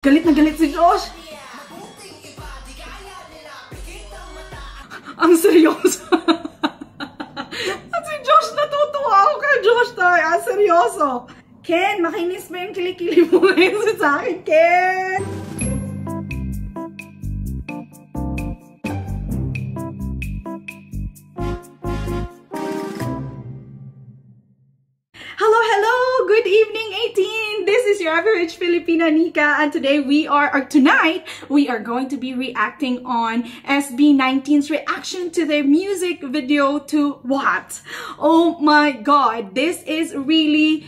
Galit na galit si Josh! Ang seryoso! At si Josh natutuwa ako kay Josh tayo. Ang seryoso! Ken, makinis ba yung kilikili mo ngayon sa akin, Ken? Average Filipina Nika, and today we are, or tonight, we are going to be reacting on SB19's reaction to their music video to what? Oh my god, this is really,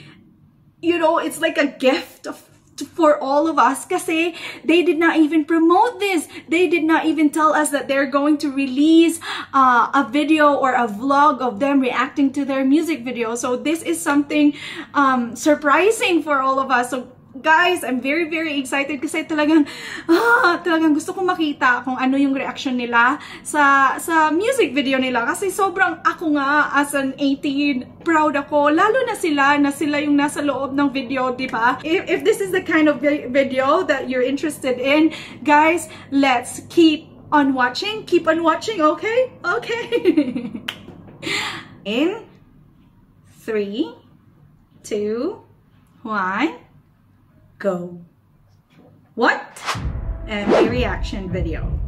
you know, it's like a gift of for all of us kasi they did not even promote this. They did not even tell us that they're going to release uh, a video or a vlog of them reacting to their music video. So this is something um, surprising for all of us. So guys, I'm very, very excited kasi talagang, ah, talagang gusto kong makita kung ano yung reaction nila sa, sa music video nila. Kasi sobrang ako nga, as an 18, proud ako. Lalo na sila, na sila yung nasa loob ng video, di ba? If, if this is the kind of video that you're interested in, guys, let's keep on watching. Keep on watching, okay? Okay. in three, two, one go. What? And a reaction video.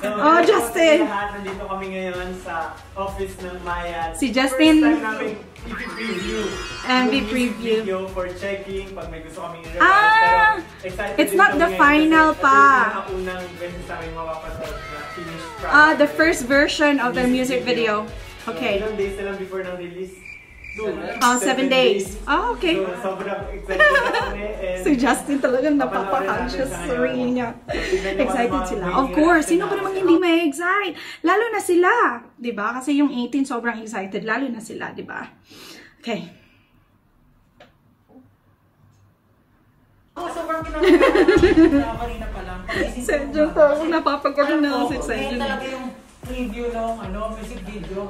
Oh, Justin! Nandito kami ngayon sa office ng Maya. Si Justin. First time namin i-preview. MV preview. video for checking pag may gusto. Ah! Pero It's not the final pa. ito yung unang beses namin mapapanood na finished product. Ah, the first version of the music video. So, Okay. ilang days na lang before ng release? Oh, seven days. Oh, okay. So, sobrang excited na kami. And Si Justin talagang napapakansya sa sarili niya. Excited sila. Of course, sino ba namang hindi may excite? Lalo na sila, 'di ba? Kasi yung 18 sobrang excited, lalo na sila, 'di ba? Okay. Ako sobrang kinakabahan kanina pa lang. Sedyo to, napapagod na ako ko, Sedyo. ngayon talaga yung preview ng ano, music video.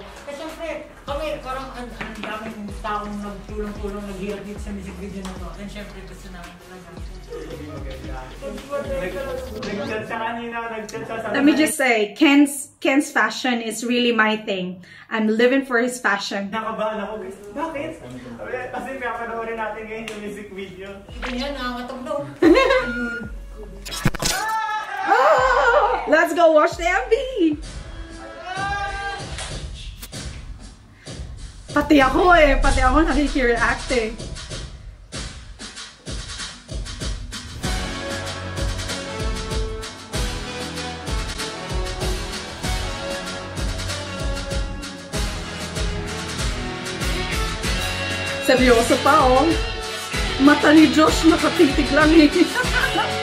Kasi syempre, kami parang ang ang daming taong nagtulong-tulong naghirap dito sa music video na to. And syempre gusto namin talaga. Nag-chat siya kanina, nag-chat siya. sabi Let me just say, Ken's Ken's fashion is really my thing. I'm living for his fashion. Nakabahan ako guys. Bakit? Kasi pinapanoorin natin ngayon yung music video. Ito yan, nakakatog daw. Oh, let's go watch the MV. Pati ako eh, pati ako nakikireact eh. Seryoso pa oh. Mata ni Josh nakatitig lang eh.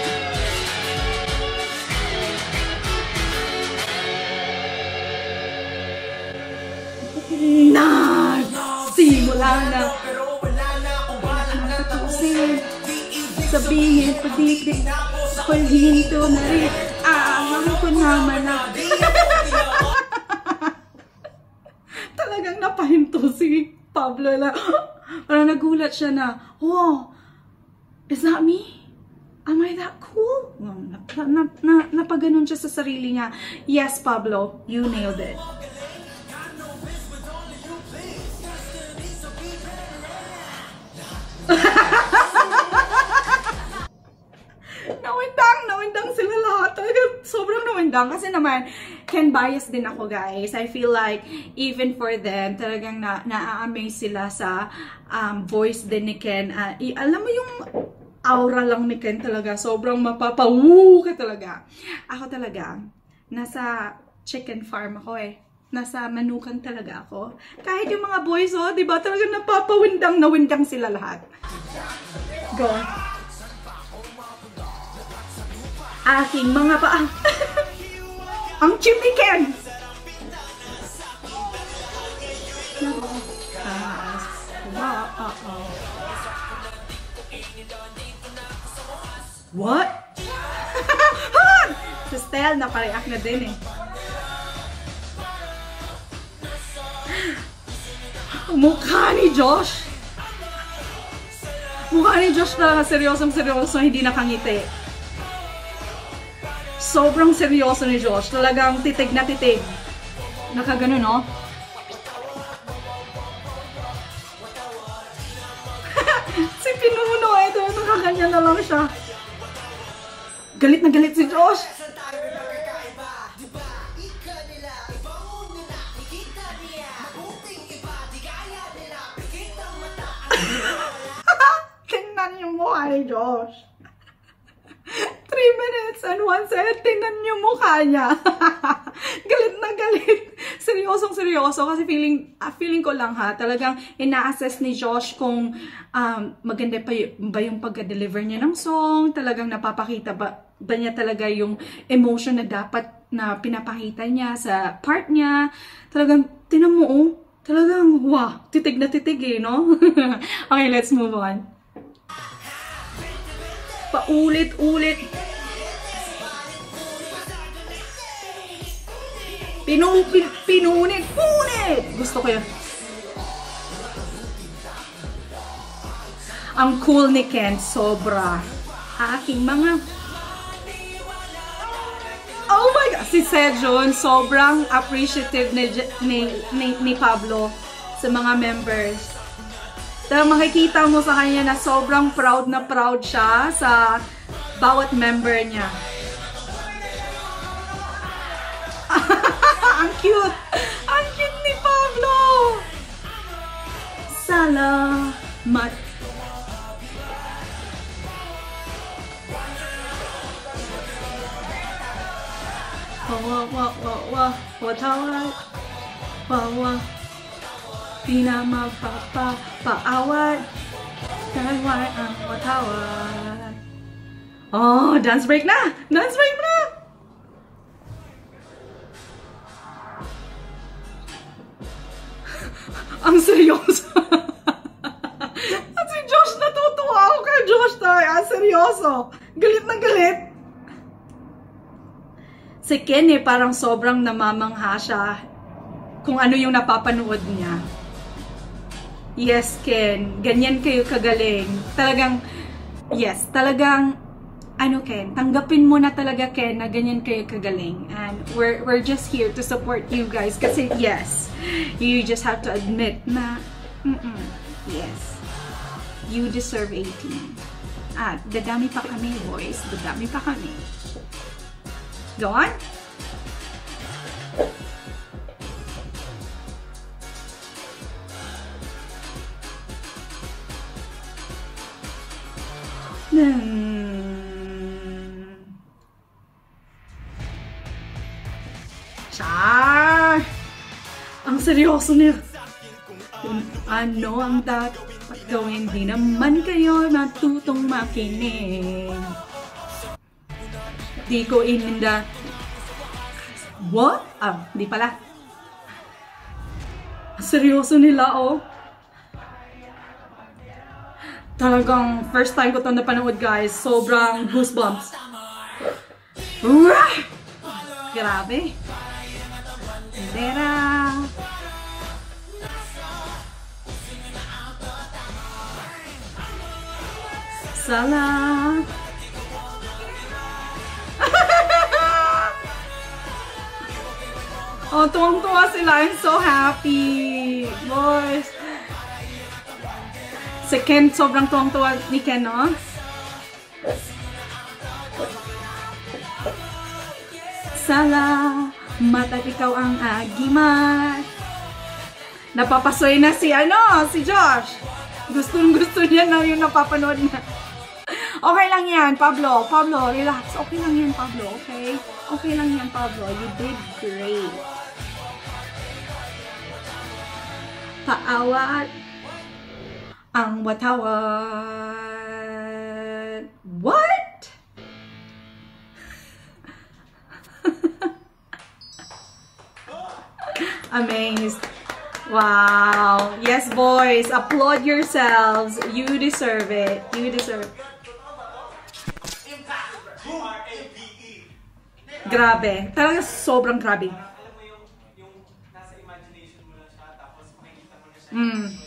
na Tusin, sabihin pagdikdik Paghinto na rin Ahang ko naman na Talagang napahinto si Pablo na Parang nagulat siya na Oh, is that me? Am I that cool? Na, na, na, napaganon siya sa sarili niya. Yes, Pablo, you nailed it. nawindang, nawindang sila lahat. Talaga, sobrang nawindang. Kasi naman, can bias din ako, guys. I feel like, even for them, talagang na, na-amaze sila sa um, voice din ni Ken. Uh, alam mo yung aura lang ni Ken talaga. Sobrang mapapawoo ka talaga. Ako talaga, nasa chicken farm ako eh. Nasa manukan talaga ako. Kahit yung mga boys, oh, di ba? Talagang napapawindang, nawindang sila lahat. Go. Aking mga pa... Ang chimney Ken! What? si Stel, napareact na din eh. Mukha ni Josh! Mukha ni Josh talaga seryosong seryoso, hindi nakangiti. Sobrang seryoso ni Josh. Talagang titig na titig. Nakagano, no? si Pinuno, ito, nakaganyan na lang siya. Galit na galit si Josh. Ni Josh. 3 minutes and 1 second. Tingnan yung mukha niya. galit na galit. Seryosong seryoso. Kasi feeling, ah, feeling ko lang ha, talagang ina-assess ni Josh kung um, maganda pa ba yung pagka-deliver niya ng song. Talagang napapakita ba, ba niya talaga yung emotion na dapat na pinapakita niya sa part niya. Talagang, tinan mo oh. Talagang, wow, titig na titig eh, no? okay, let's move on. Paulit-ulit. Pinu, pin, pinunit, punit! Gusto ko yun. Ang cool ni Ken, sobra. Aking mga... Oh my God! Si Sejun, sobrang appreciative ni, ni, ni, ni Pablo sa mga members. Pero makikita mo sa kanya na sobrang proud na proud siya sa bawat member niya. Ang cute! Ang cute ni Pablo! Salamat. Wa wa wa wa wa wa tawad. Wa wa. Di na magpapaawat. Dahil why ang watawad. Oh, dance break na! Dance break na! ang seryoso. At si Josh, natutuwa ako kay Josh tayo. Ang seryoso. Galit na galit. Si Ken parang sobrang namamangha siya kung ano yung napapanood niya. Yes, Ken. Ganyan kayo kagaling. Talagang, yes, talagang, ano Ken, tanggapin mo na talaga Ken na ganyan kayo kagaling. And we're, we're just here to support you guys. Kasi yes, you just have to admit na, mm-mm, yes, you deserve 18. At dadami pa kami, boys. Dadami pa kami. Go on. Char! Ang seryoso niya. Kung ano ang dapat gawin, di naman kayo natutong makinig. Di ko ininda. What? Ah, di pala. Seryoso nila, oh. Talagang first time ko to napanood, guys. Sobrang goosebumps. Rah! Grabe. Bandera. Sala. oh, tuwang-tuwa sila. I'm so happy. Boys. Si Ken, sobrang tuwang-tuwa ni Ken, no? Sala, mata ikaw ang agimat. Napapasoy na si, ano, si Josh. Gustong gusto niya na yung napapanood na. Okay lang yan, Pablo. Pablo, relax. Okay lang yan, Pablo. Okay? Okay lang yan, Pablo. You did great. Paawat ang watawat. What? Amazed. Wow. Yes, boys. Applaud yourselves. You deserve it. You deserve it. Grabe. Talaga sobrang grabe. Alam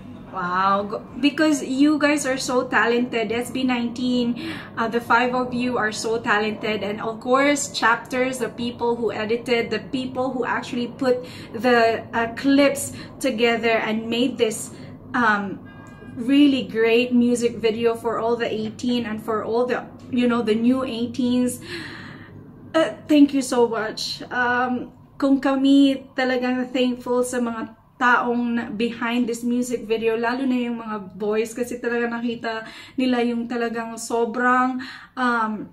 Wow, because you guys are so talented. SB19, uh, the five of you are so talented, and of course, chapters, the people who edited, the people who actually put the uh, clips together and made this um, really great music video for all the 18 and for all the you know the new 18s. Uh, thank you so much. Um, kung kami talagang thankful sa mga taong behind this music video, lalo na yung mga boys kasi talaga nakita nila yung talagang sobrang um,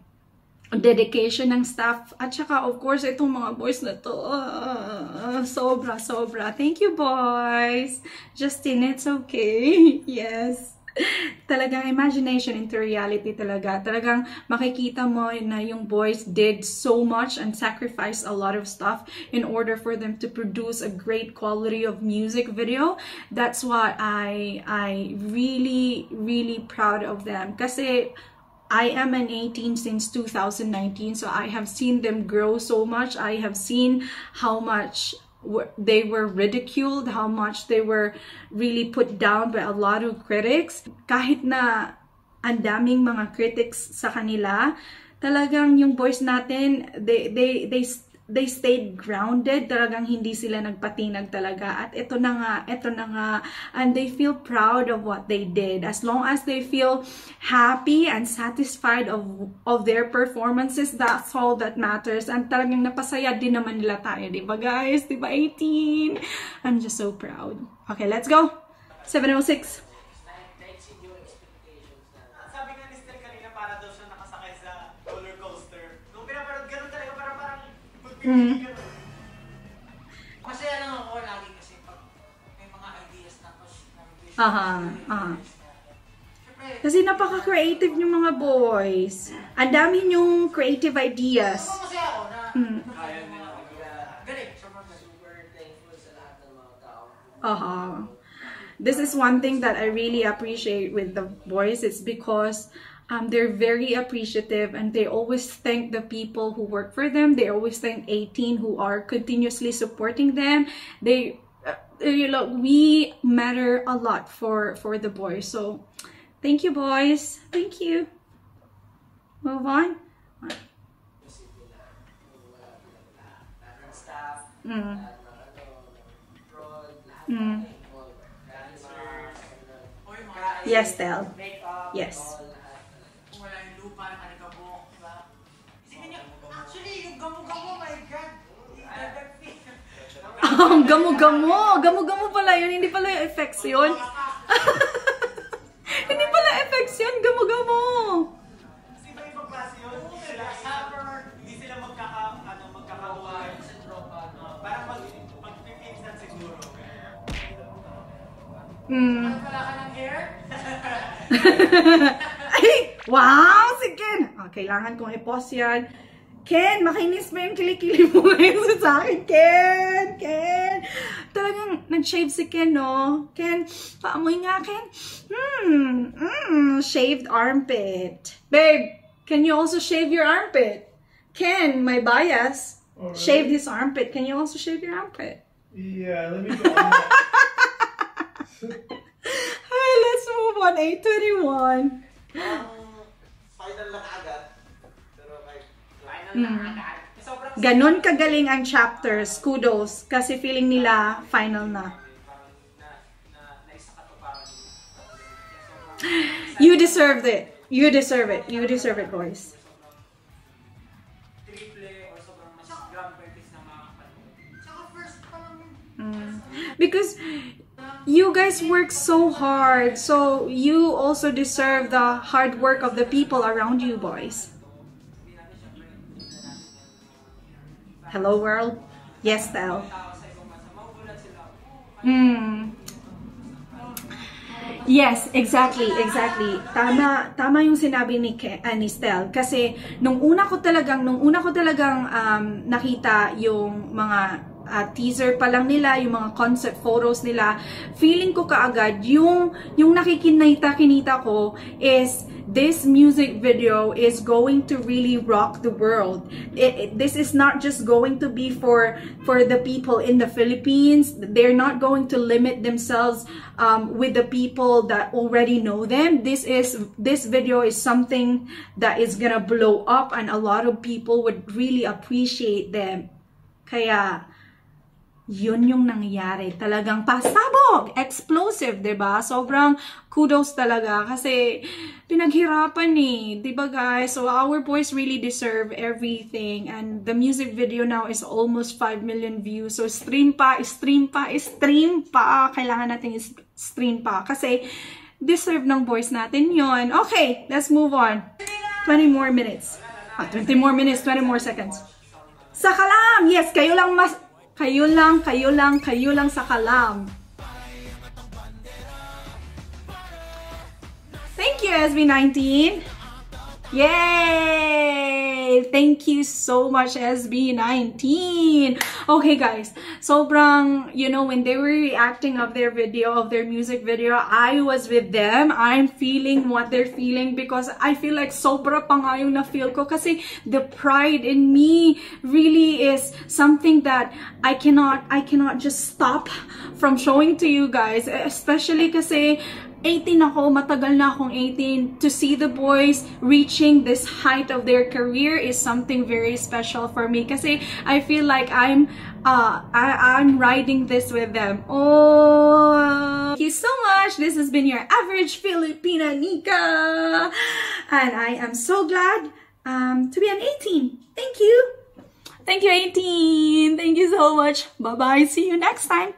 dedication ng staff. At saka of course itong mga boys na to ah, sobra sobra. Thank you boys. Justin it's okay. Yes talagang imagination into reality talaga. Talagang makikita mo na yung boys did so much and sacrificed a lot of stuff in order for them to produce a great quality of music video. That's what I I really really proud of them. Kasi I am an 18 since 2019, so I have seen them grow so much. I have seen how much they were ridiculed, how much they were really put down by a lot of critics. Kahit na ang daming mga critics sa kanila, talagang yung boys natin, they, they, they, they stayed grounded. Talagang hindi sila nagpatinag talaga. At ito na nga, ito na nga. And they feel proud of what they did. As long as they feel happy and satisfied of, of their performances, that's all that matters. And talagang napasaya din naman nila tayo. Di ba guys? Di ba 18? I'm just so proud. Okay, let's go. 706. Sabi nga ni Stel kanina para daw siya nakasakay sa roller coaster. Nung pinapanood, ganun talaga para parang nun. Masaya lang ako lagi kasi pag may mga ideas tapos nag-vision. Aha, aha. Kasi napaka-creative yung mga boys. Ang dami yung creative ideas. sobrang masaya ako na Mm. kaya nila galing, super thankful sa lahat ng mga tao. Uh-huh. This is one thing that I really appreciate with the boys. It's because um, they're very appreciative and they always thank the people who work for them. They always thank 18 who are continuously supporting them. They, uh, you know, we matter a lot for for the boys. So, thank you, boys. Thank you. Move on. Isipin na kung wala lahat, Ang gamo-gamo. Gamo-gamo pala yun. Hindi pala yung effects yun. Hindi pala effects yun. Gamo-gamo. Kasi iba ibang klase yun. Sila, hindi sila magkaka, ano? Uh, parang mag, magpipinsan siguro. Mm. Wala ka ng hair? Ay! Wow! Si Ken! Oh, kailangan kong i-pause yan. Ken, makinis ba yung kilikili mo ngayon sa akin? Ken! Talagang nag-shave si Ken, no? Ken, paamoy nga, Ken. Hmm, mm, shaved armpit. Babe, can you also shave your armpit? Ken, my bias, Alright. shaved his armpit. Can you also shave your armpit? Yeah, let me go on that. Hi, let's move on. 821. final lang agad. Pero like, final Mm. agad. Ganon kagaling ang chapters. Kudos. Kasi feeling nila final na. You deserved it. You deserve it. You deserve it, boys. Mm. Because you guys work so hard. So you also deserve the hard work of the people around you, boys. Hello, world. Yes, Tel. Mm. Yes, exactly, exactly. Tama, tama yung sinabi ni, Ke, uh, ni Stel. Kasi nung una ko talagang, nung una ko talagang um, nakita yung mga uh, teaser pa lang nila, yung mga concept photos nila, feeling ko kaagad, yung, yung nakikinita-kinita ko is this music video is going to really rock the world. It, it, this is not just going to be for for the people in the Philippines. They're not going to limit themselves um, with the people that already know them. This is this video is something that is gonna blow up, and a lot of people would really appreciate them. Kaya yun yung nangyari. Talagang pasabog! Explosive, ba? Sobrang kudos talaga kasi pinaghirapan eh, 'di ba guys? So our boys really deserve everything and the music video now is almost 5 million views. So stream pa, stream pa, stream pa. Kailangan natin stream pa kasi deserve ng boys natin yon. Okay, let's move on. 20 more minutes. Ah, 20 more minutes, 20 more seconds. Sa kalam! Yes, kayo lang mas kayo lang, kayo lang, kayo lang sa kalam. Thank you, SB19. Yay! Thank you so much, SB19. Okay, guys. Sobrang, you know, when they were reacting of their video, of their music video, I was with them. I'm feeling what they're feeling because I feel like sobra pa nga yung na-feel ko kasi the pride in me really is something that I cannot, I cannot just stop from showing to you guys. Especially kasi 18 ako, matagal na akong 18. To see the boys reaching this height of their career is something very special for me kasi I feel like I'm uh, I, I'm riding this with them. Oh, thank you so much. This has been your average Filipina Nika. And I am so glad um, to be an 18. Thank you. Thank you, 18. Thank you so much. Bye-bye. See you next time.